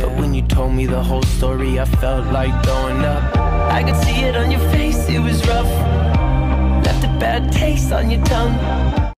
But when you told me the whole story, I felt like throwing up. I could see it on your face, it was rough. Left a bad taste on your tongue.